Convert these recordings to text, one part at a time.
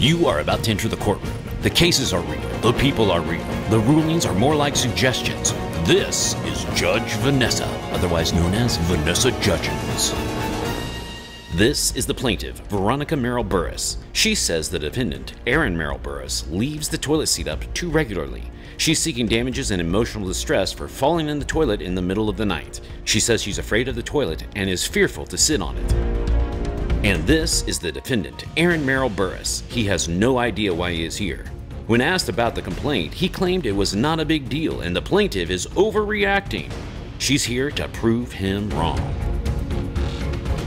You are about to enter the courtroom. The cases are real. The people are real. The rulings are more like suggestions. This is Judge Vanessa, otherwise known as Vanessa Judgens. This is the plaintiff, Veronica Merrell Burriss. She says the defendant, Aaron Merrell Burriss, leaves the toilet seat up too regularly. She's seeking damages and emotional distress for falling in the toilet in the middle of the night. She says she's afraid of the toilet and is fearful to sit on it. And this is the defendant, Aaron Merrell Burriss. He has no idea why he is here. When asked about the complaint, he claimed it was not a big deal and the plaintiff is overreacting. She's here to prove him wrong.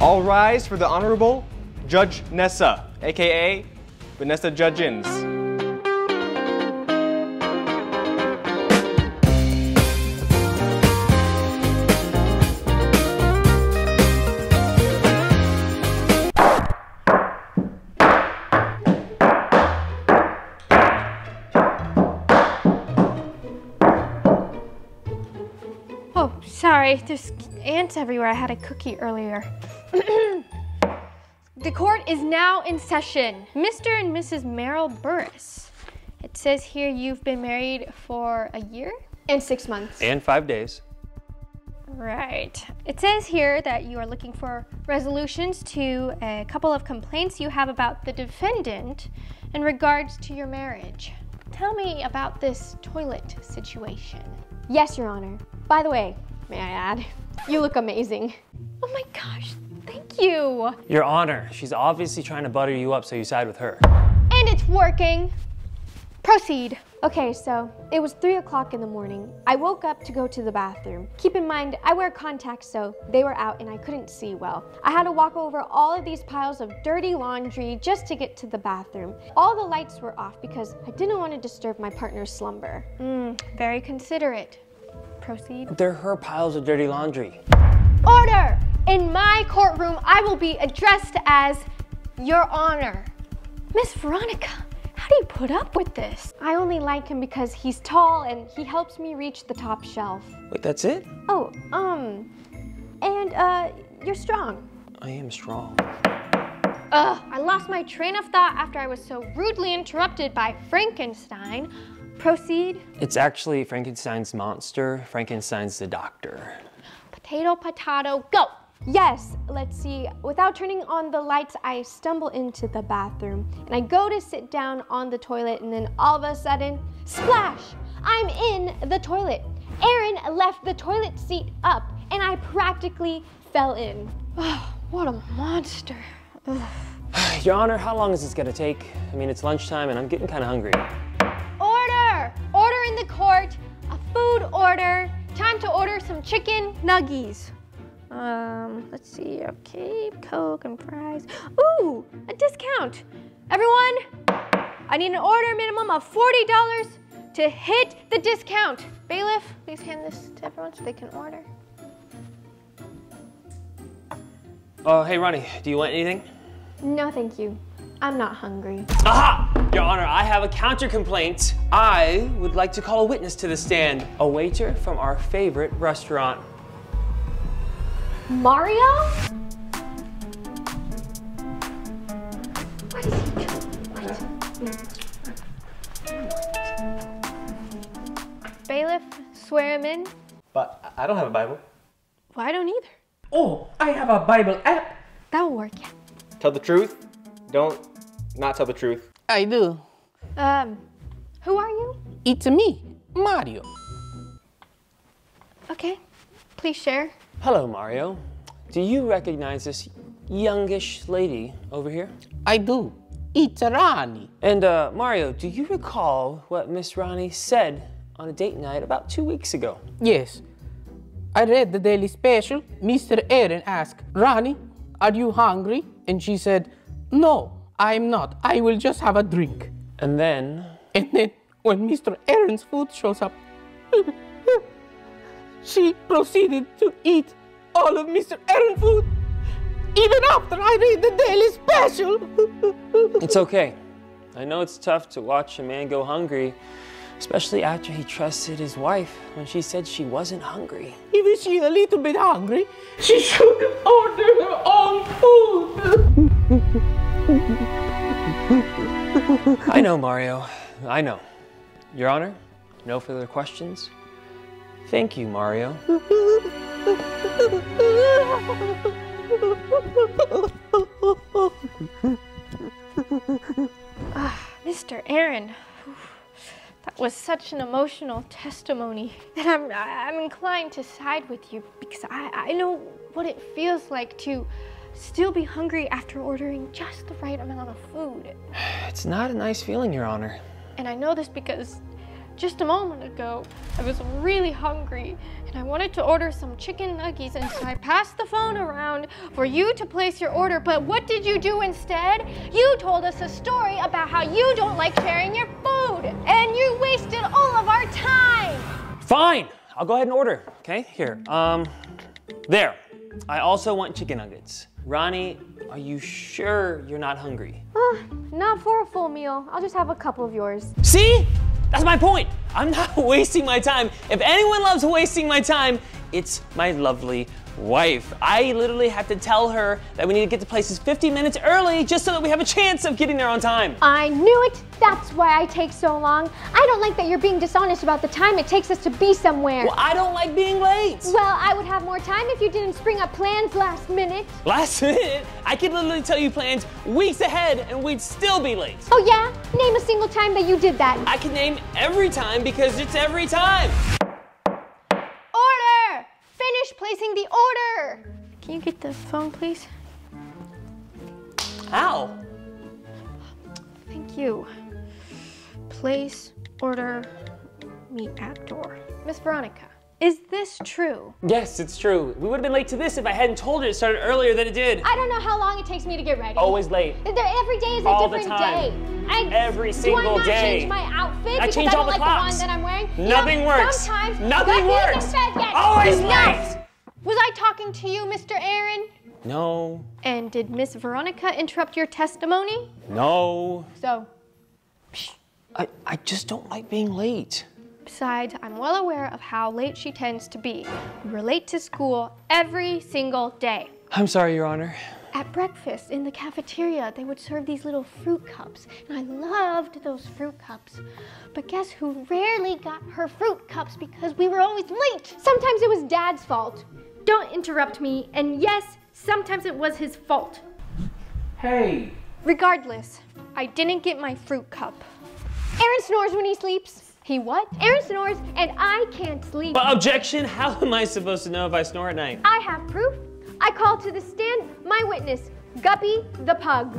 All rise for the Honorable Judge Nessa, aka Vanessa Judgens. Sorry. There's ants everywhere. I had a cookie earlier. the court is now in session. Mr. and Mrs. Merrell Burriss. It says here you've been married for a year and six months. And five days. Right. It says here that you are looking for resolutions to a couple of complaints you have about the defendant in regards to your marriage. Tell me about this toilet situation. Yes, Your Honor. By the way, may I add, you look amazing. Oh my gosh, thank you. Your Honor, she's obviously trying to butter you up so you side with her. And it's working. Proceed. Okay, so it was 3 o'clock in the morning. I woke up to go to the bathroom. Keep in mind, I wear contacts, so they were out and I couldn't see well. I had to walk over all of these piles of dirty laundry just to get to the bathroom. All the lights were off because I didn't want to disturb my partner's slumber. Mm, very considerate. Proceed. They're her piles of dirty laundry. Order! In my courtroom, I will be addressed as Your Honor. Miss Veronica, how do you put up with this? I only like him because he's tall and he helps me reach the top shelf. Wait, that's it? Oh, um, and uh, you're strong. I am strong. Ugh, I lost my train of thought after I was so rudely interrupted by Frankenstein. Proceed. It's actually Frankenstein's monster. Frankenstein's the doctor. Potato, potato, go! Yes, let's see. Without turning on the lights, I stumble into the bathroom and I go to sit down on the toilet, and then all of a sudden, splash! I'm in the toilet. Aaron left the toilet seat up and I practically fell in. Oh, what a monster. Ugh. Your Honor, how long is this gonna take? I mean, it's lunchtime and I'm getting kind of hungry. Chicken nuggies. Um, let's see. Okay, Coke and fries. Ooh, a discount. Everyone, I need an order minimum of $40 to hit the discount. Bailiff, please hand this to everyone so they can order. Oh, hey, Ronnie, do you want anything? No, thank you. I'm not hungry. Aha! Your Honor, I have a counter complaint. I would like to call a witness to the stand. A waiter from our favorite restaurant. Mario? Bailiff, swear him in. But I don't have a Bible. Well, I don't either. Oh, I have a Bible app. That'll work, yeah. Tell the truth. Don't not tell the truth. I do. Um, who are you? It's me, Mario. Okay, please share. Hello, Mario. Do you recognize this youngish lady over here? I do. It's Rani. And uh, Mario, do you recall what Miss Ronnie said on a date night about two weeks ago? Yes. I read the daily special. Mr. Aaron asked, Rani, are you hungry? And she said, No, I'm not. I will just have a drink. And then, And then when Mr. Aaron's food shows up, she proceeded to eat all of Mr. Aaron's food, even after I read the daily special. it's okay. I know it's tough to watch a man go hungry, especially after he trusted his wife when she said she wasn't hungry. If she's a little bit hungry, she should order her own food. I know, Mario. I know. Your Honor, no further questions? Thank you, Mario. Ah, Mr. Aaron, that was such an emotional testimony that I'm, I'm inclined to side with you because I, I know what it feels like to still be hungry after ordering just the right amount of food. It's not a nice feeling, Your Honor. And I know this because just a moment ago, I was really hungry and I wanted to order some chicken nuggets. And so I passed the phone around for you to place your order. But what did you do instead? You told us a story about how you don't like sharing your food and you wasted all of our time. Fine. I'll go ahead and order. Okay, here. Um, there. I also want chicken nuggets. Ronnie, are you sure you're not hungry? Uh, not for a full meal. I'll just have a couple of yours. See? That's my point. I'm not wasting my time. If anyone loves wasting my time, it's my lovely wife. I literally have to tell her that we need to get to places 50 minutes early just so that we have a chance of getting there on time. I knew it. That's why I take so long. I don't like that you're being dishonest about the time it takes us to be somewhere. Well, I don't like being late. Well, I would have more time if you didn't spring up plans last minute. Last minute? I could literally tell you plans weeks ahead and we'd still be late. Oh, yeah? Name a single time that you did that. I can name every time because it's every time. Order! Finish placing the order. Can you get the phone, please? How? Thank you. Place order meet at door. Miss Veronica, is this true? Yes, it's true. We would have been late to this if I hadn't told you it started earlier than it did. I don't know how long it takes me to get ready. Always late. There- Every day is a All the different time. day. I, Every do I not day. change my outfit I because change I don't all the like clocks. the one that I'm wearing? You Nothing know, works. Sometimes Nothing works. yet. Always Enough. late. Was I talking to you, Mr. Aaron? No, And did Miss Veronica interrupt your testimony? no. So, I, I just don't like being late. besides, I'm well aware of how late she tends to be. We were late to school every single day. I'm sorry, Your Honor. At breakfast in the cafeteria, they would serve these little fruit cups, and I loved those fruit cups. But guess who rarely got her fruit cups because we were always late? Sometimes it was Dad's fault. Don't interrupt me, and yes, sometimes it was his fault. Hey, Regardless, I didn't get my fruit cup. Aaron snores when he sleeps. He what? Aaron snores, and I can't sleep. But objection, how am I supposed to know if I snore at night? I have proof. I call to the stand my witness, Guppy the pug.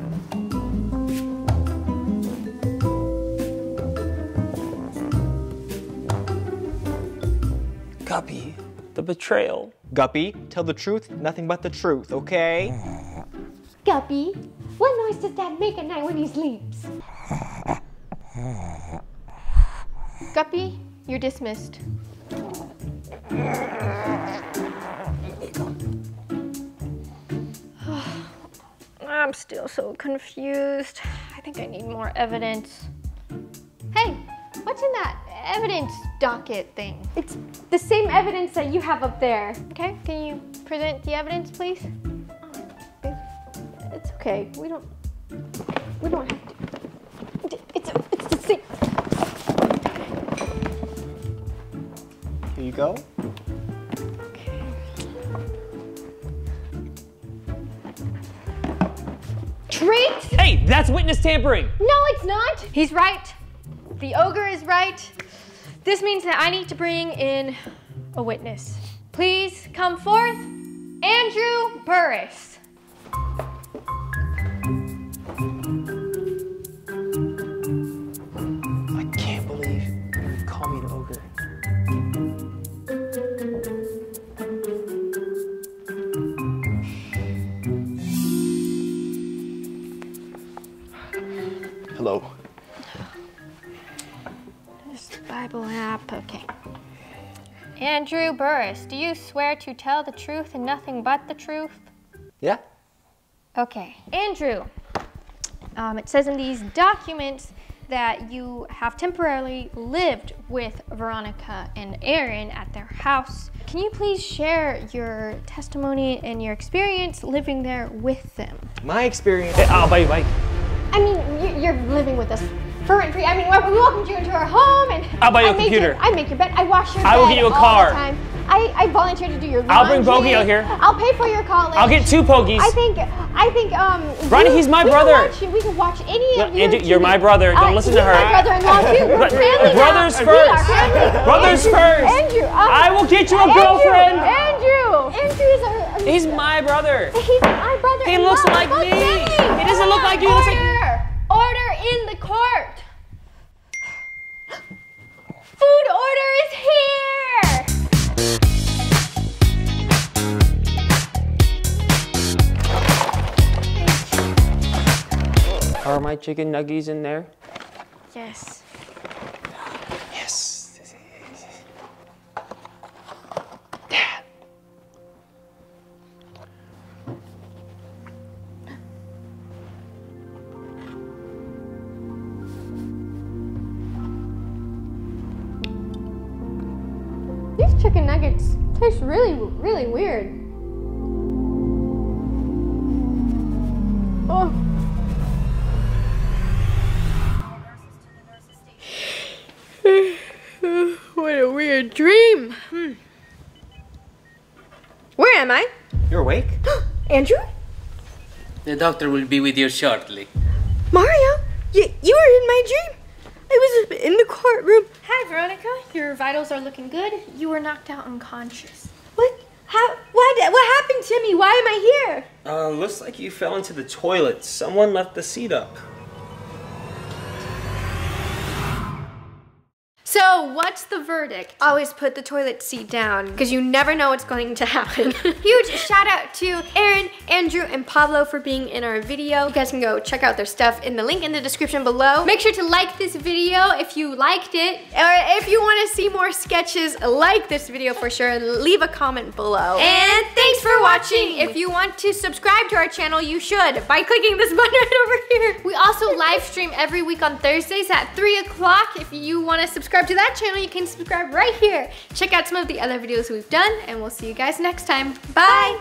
Guppy, the betrayal. Guppy, tell the truth, nothing but the truth, okay? Guppy, what noise does Dad make at night when he sleeps? Guppy, you're dismissed. I'm still so confused. I think I need more evidence. Hey, what's in that evidence docket thing? It's the same evidence that you have up there. Okay, can you present the evidence, please? It's okay. We don't. We don't have to. It's it's the same. Here you go. Treat? Hey, that's witness tampering. No, it's not. He's right. The ogre is right. This means that I need to bring in a witness. Please come forth, Andrew Burriss. I can't believe you call me an ogre. Andrew Burriss, do you swear to tell the truth and nothing but the truth? Yeah? Okay. Andrew, um, it says in these documents that you have temporarily lived with Veronica and Aaron at their house. Can you please share your testimony and your experience living there with them? My experience. Hey, I'll buy you a bike. I mean, you're living with us for rent free. I mean, we welcomed you into our home, and I'll buy you I a computer. Your, I make your bed. I wash your I will get you a all car. the time. I, I volunteer to do your laundry. I'll bring Bogey out here. I'll pay for your college. I'll get two pokies. I think I think um. Ronnie, he's my we brother. Can watch, we can watch any No, of your Andrew, you're my brother. Don't listen to her. My brother-in-law too. We're family now. brothers We first. Brothers Andrew, first. Andrew, um, I will get you a Andrew, girlfriend. Andrew. Andrew is. He's my brother. He's my brother. He looks like me. He doesn't look like you. He looks like my chicken nuggies in there? Yes. Yes. These chicken nuggets taste really, really weird. Dream. Hmm. Where am I? You're awake? Andrew? The doctor will be with you shortly. Mario? You, you were in my dream. I was in the courtroom. Hi, Veronica. Your vitals are looking good. You were knocked out unconscious. What? How? What? What happened to me? Why am I here? Uh, looks like you fell into the toilet. Someone left the seat up. What's the verdict? Always put the toilet seat down because you never know what's going to happen. Huge shout out to Aaron, Andrew, and Pablo for being in our video. You guys can go check out their stuff in the link in the description below. Make sure to like this video if you liked it, or if you want to see more sketches like this video for sure, leave a comment below. And thanks for watching. If you want to subscribe to our channel, you should by clicking this button right over here. We also live stream every week on Thursdays at 3 o'clock. If you want to subscribe to that channel, you can subscribe right here. Check out some of the other videos we've done, and we'll see you guys next time. Bye.